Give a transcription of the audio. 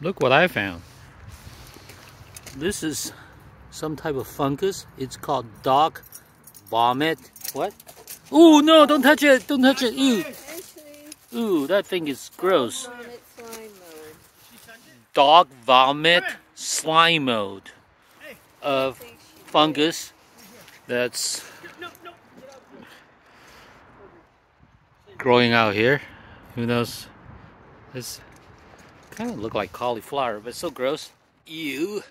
Look what I found. This is some type of fungus. It's called dog vomit. What? Oh no, don't touch it. Don't touch it. Ew. Ooh, that thing is gross. Dog vomit slime mold of fungus that's growing out here. Who knows? It's kind of look like cauliflower, but so gross. Ew.